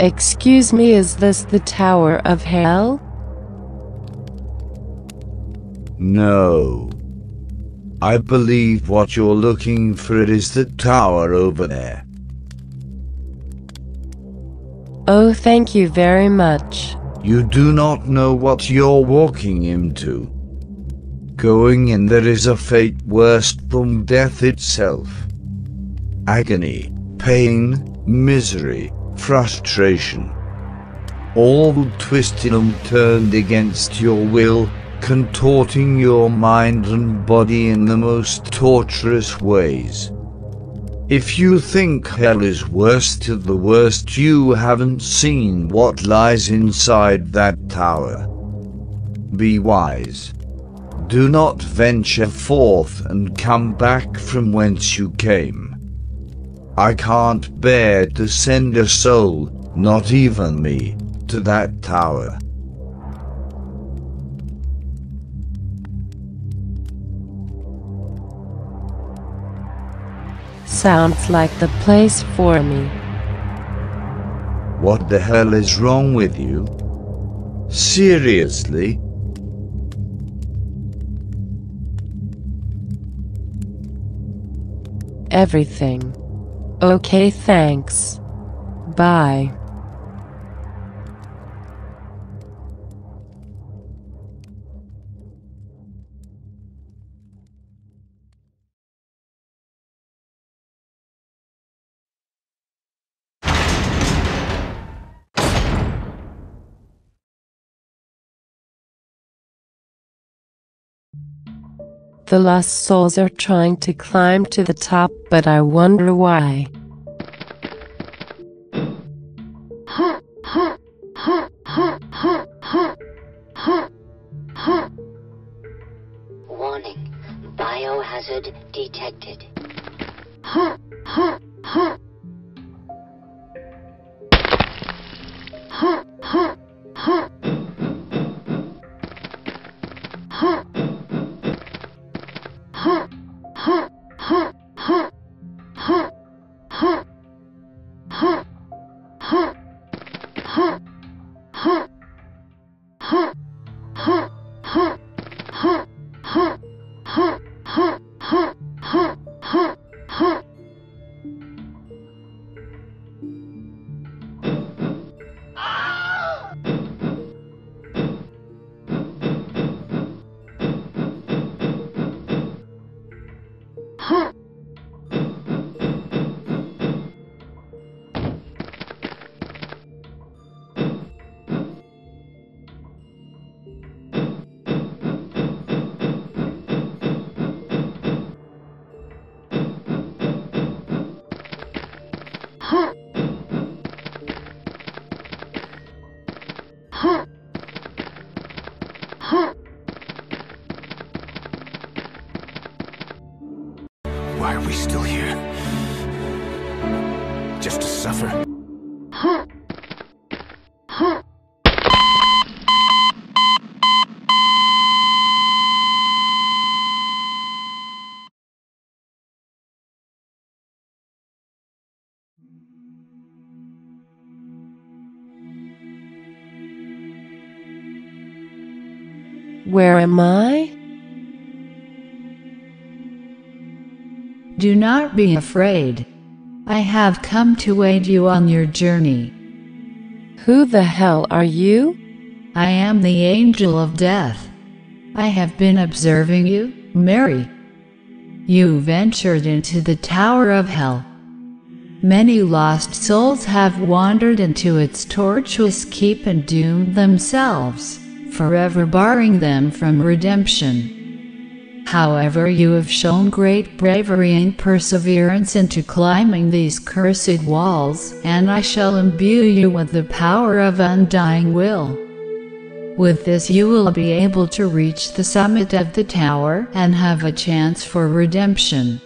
Excuse me, is this the Tower of Hell? No. I believe what you're looking for is the tower over there. Oh, thank you very much. You do not know what you're walking into. Going in there is a fate worse than death itself. Agony, pain, misery, frustration. All twisted and turned against your will, contorting your mind and body in the most torturous ways. If you think hell is worst of the worst, you haven't seen what lies inside that tower. Be wise. Do not venture forth and come back from whence you came. I can't bear to send a soul, not even me, to that tower. Sounds like the place for me. What the hell is wrong with you? Seriously? Everything. Okay, thanks. Bye. The lost souls are trying to climb to the top, but I wonder why. Warning. Biohazard detected. Why Where am I? Do not be afraid. I have come to aid you on your journey. Who the hell are you? I am the angel of death. I have been observing you, Mary. You ventured into the Tower of Hell. Many lost souls have wandered into its tortuous keep and doomed themselves, forever barring them from redemption. However, you have shown great bravery and perseverance into climbing these cursed walls, and I shall imbue you with the power of undying will. With this, you will be able to reach the summit of the tower and have a chance for redemption.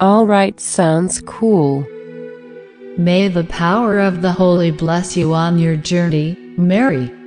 Alright, sounds cool. May the power of the Holy bless you on your journey, Mary.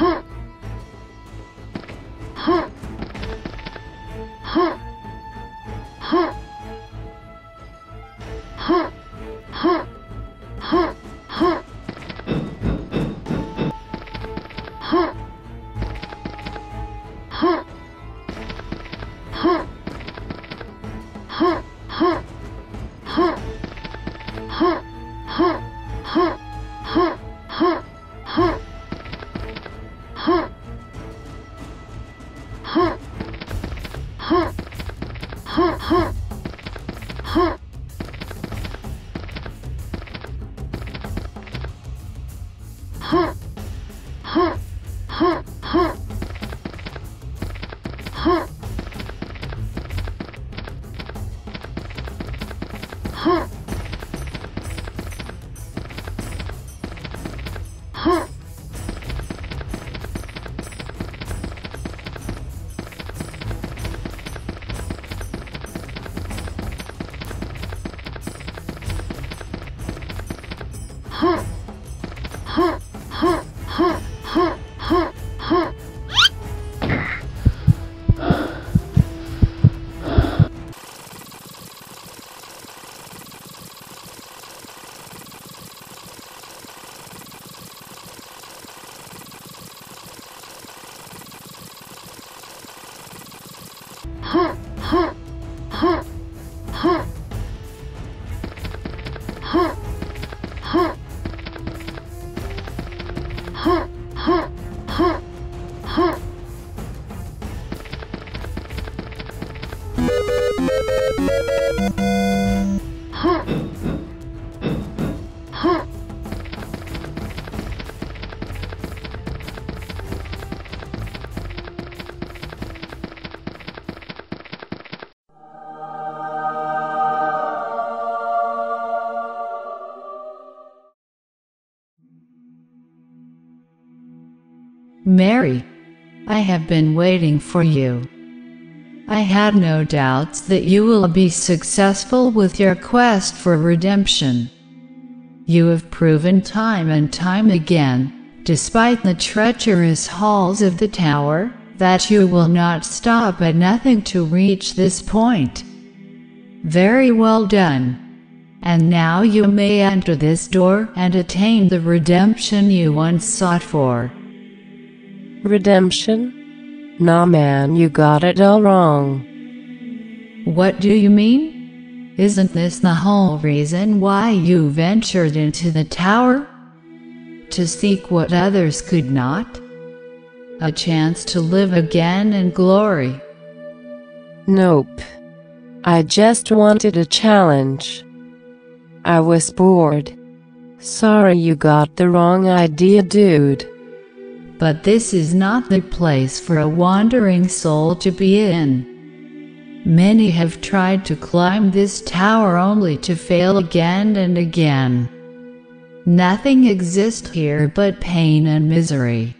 huh. はっ。はっ。Mary, I have been waiting for you. I had no doubts that you will be successful with your quest for redemption. You have proven time and time again, despite the treacherous halls of the tower, that you will not stop at nothing to reach this point. Very well done. And now you may enter this door and attain the redemption you once sought for. Redemption? Nah man, you got it all wrong. What do you mean? Isn't this the whole reason why you ventured into the tower? To seek what others could not? A chance to live again in glory. Nope. I just wanted a challenge. I was bored. Sorry you got the wrong idea, dude. But this is not the place for a wandering soul to be in. Many have tried to climb this tower only to fail again and again. Nothing exists here but pain and misery.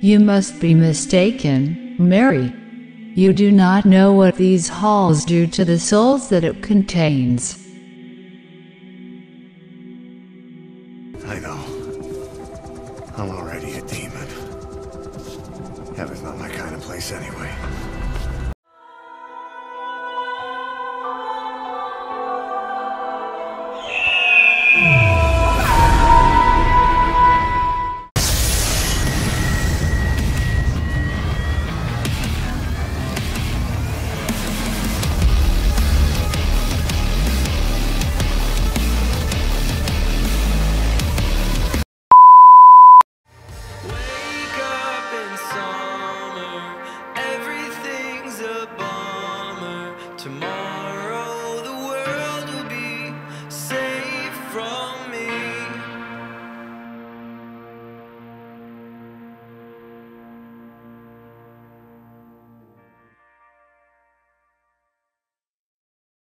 You must be mistaken, Mary. You do not know what these halls do to the souls that it contains.